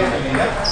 etmemeliler.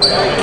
Amen.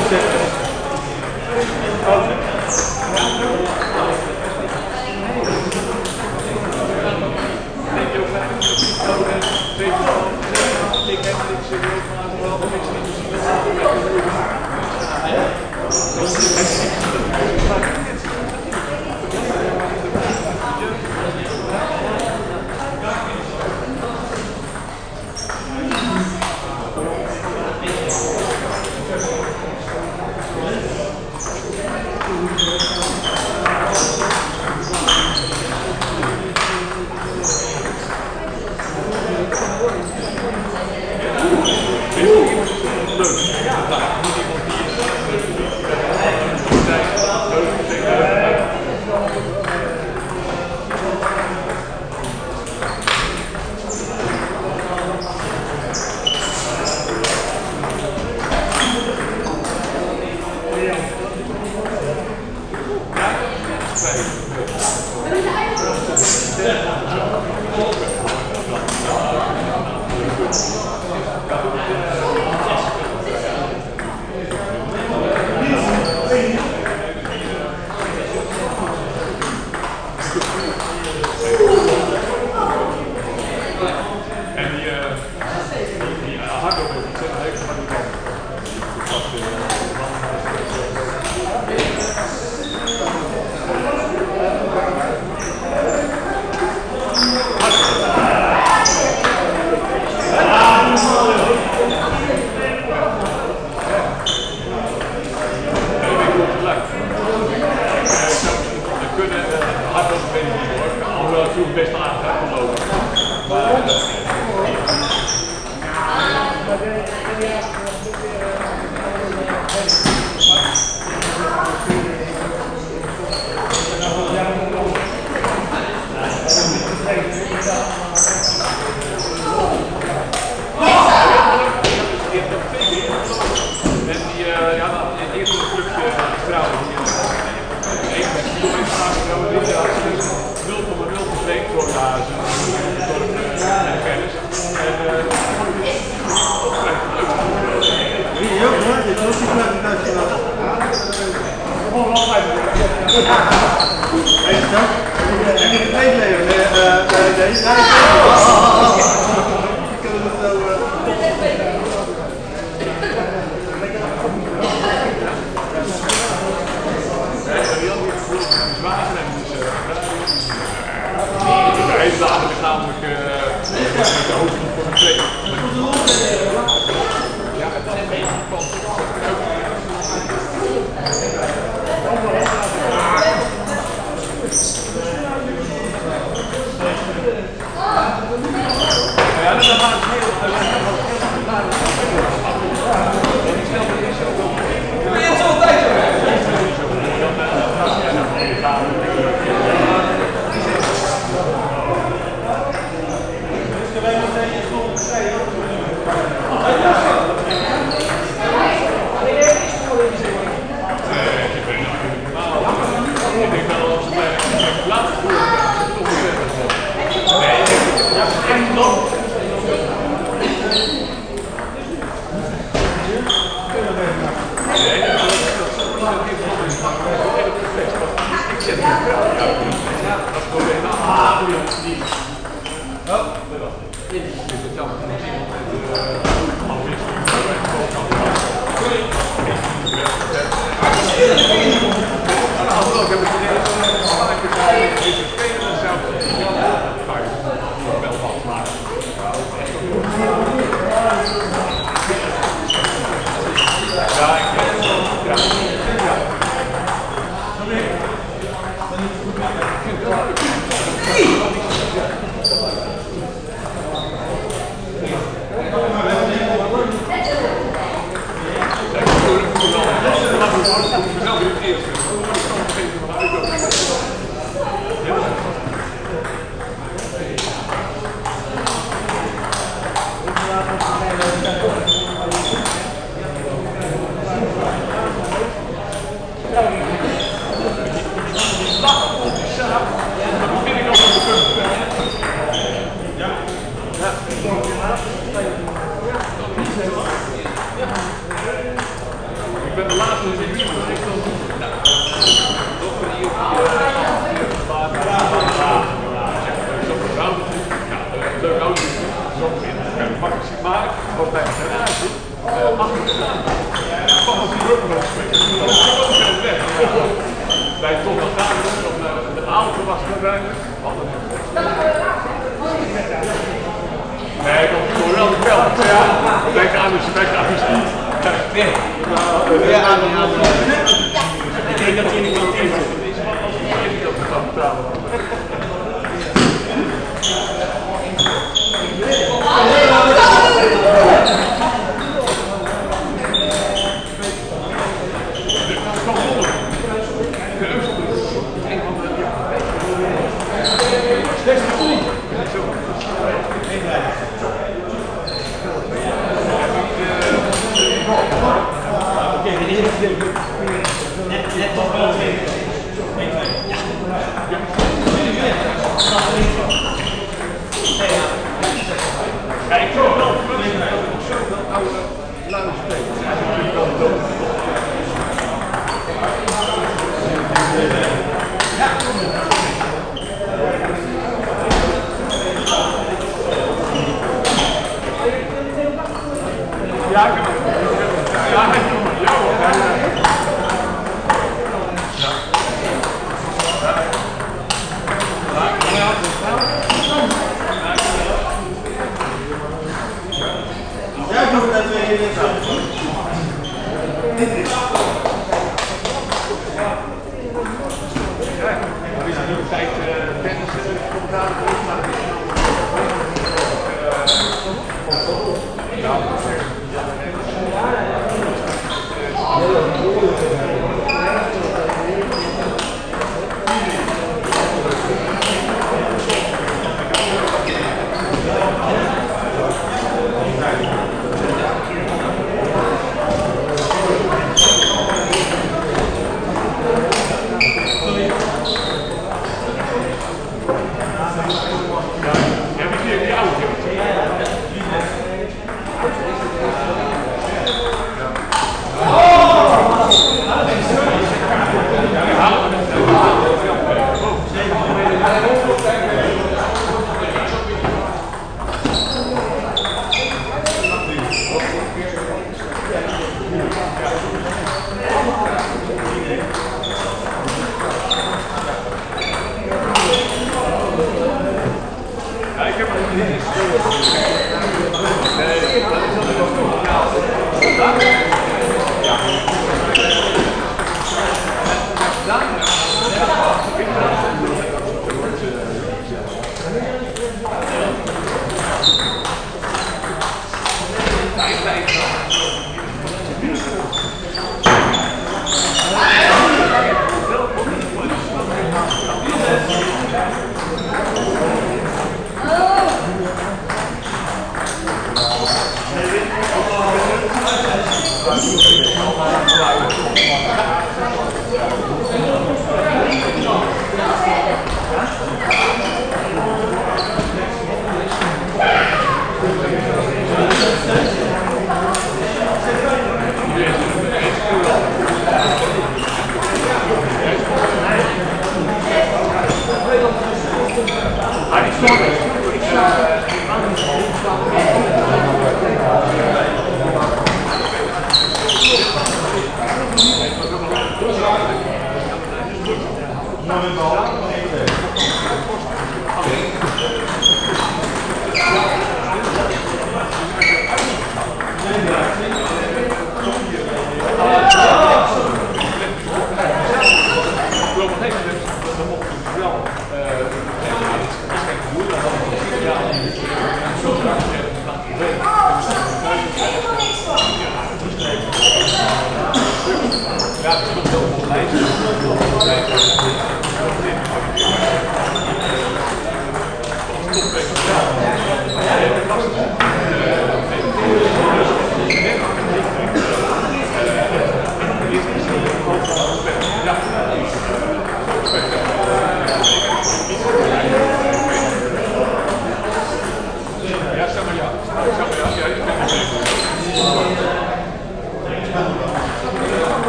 Cara,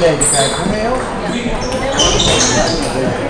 today? Did come out?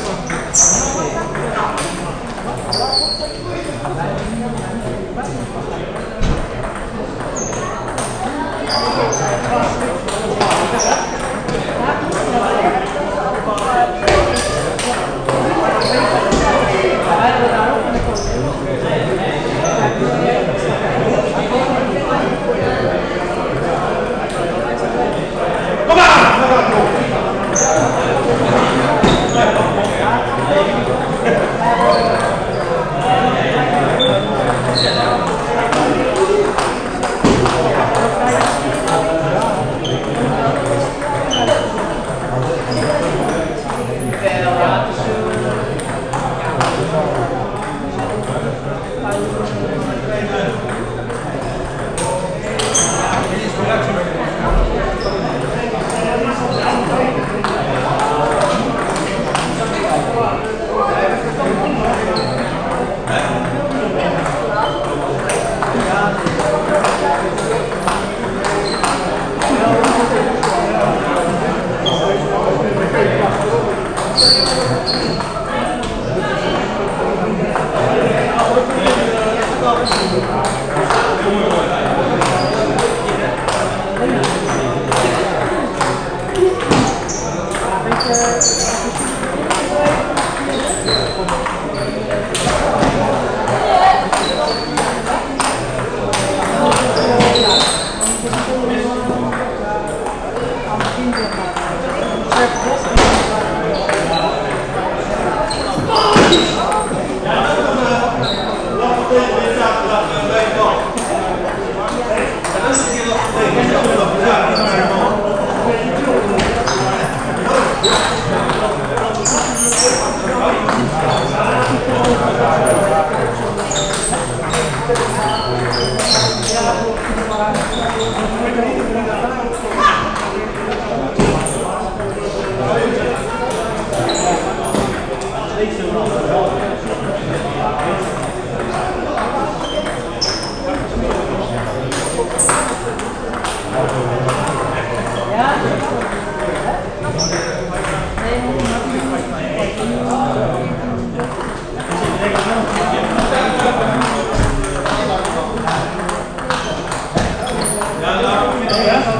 Thank you.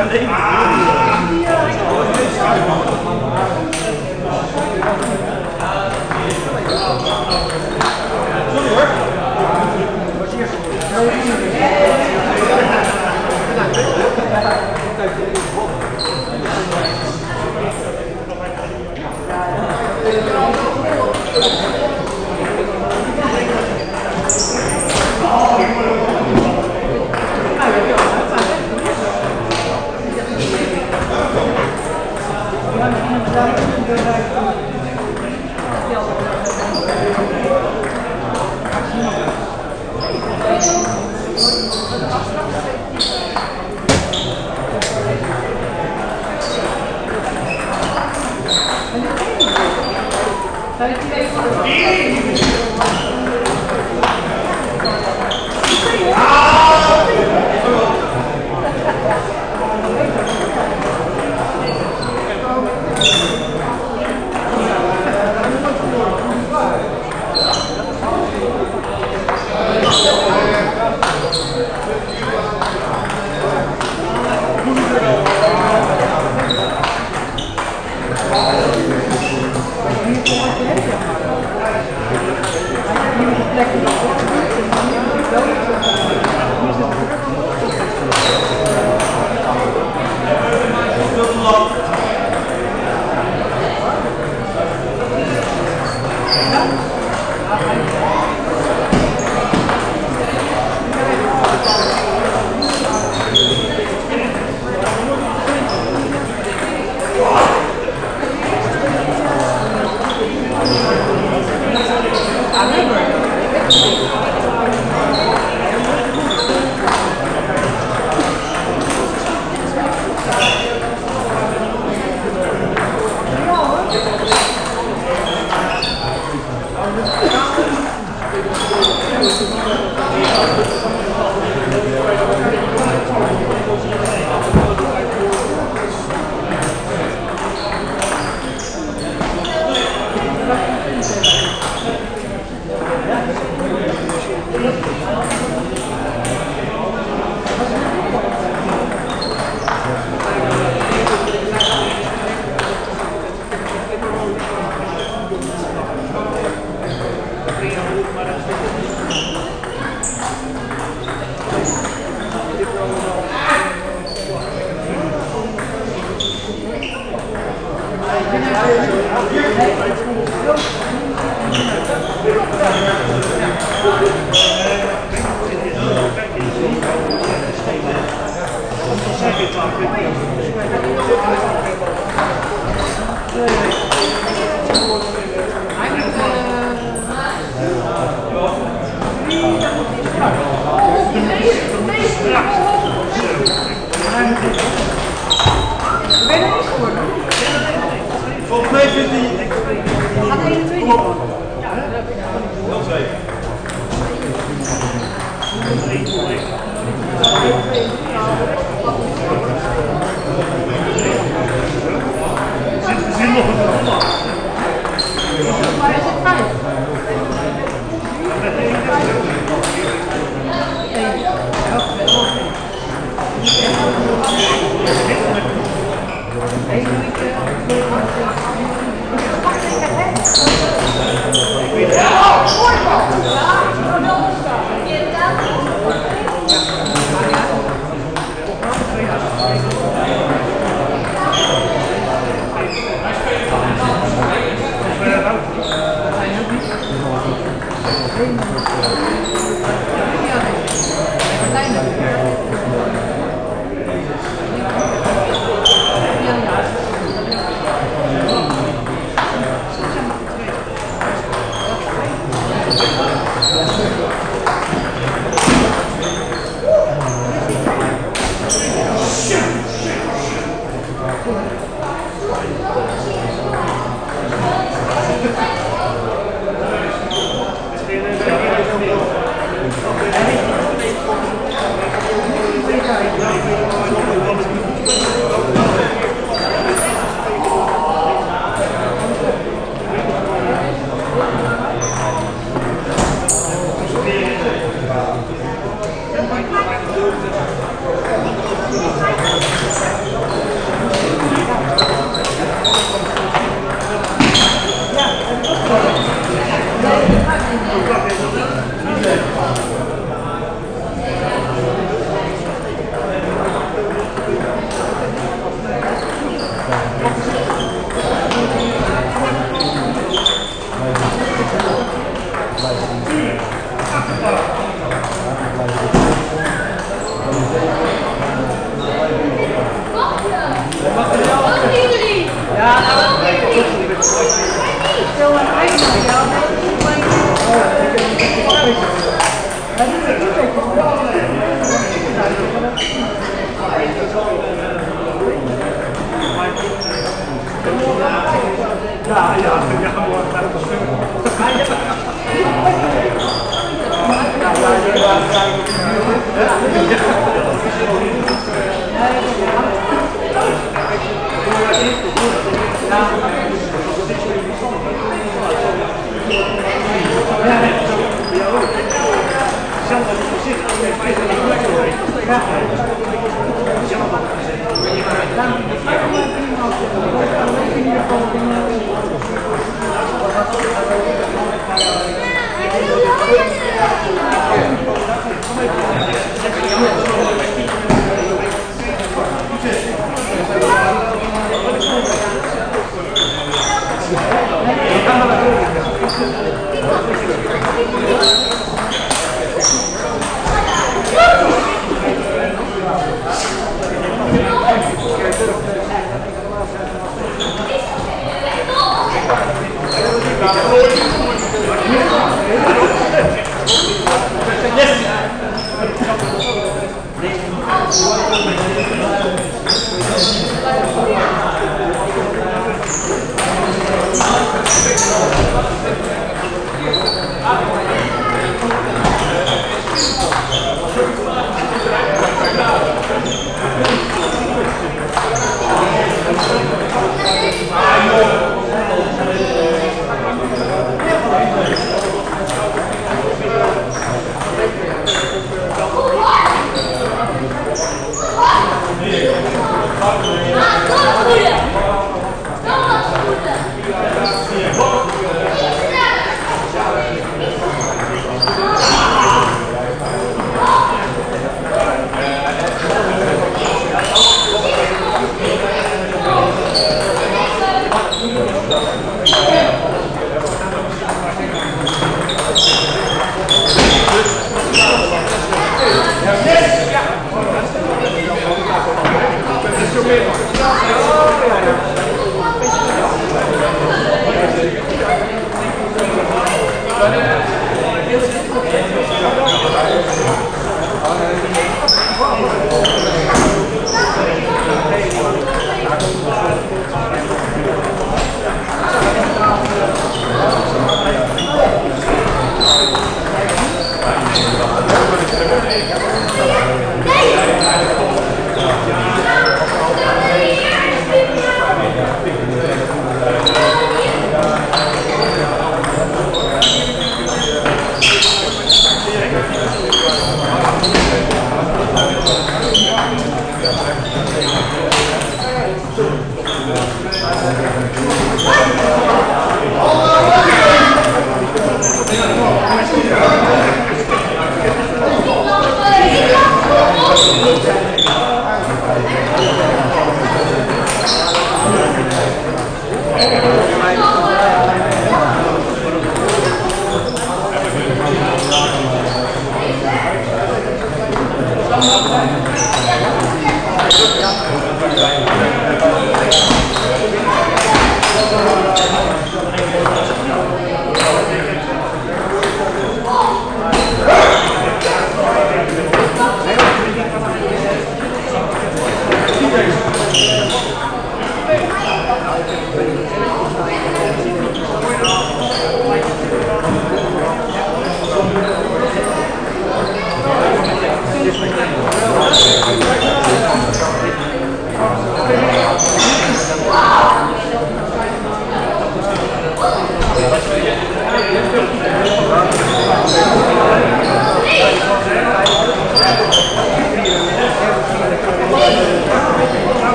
啊！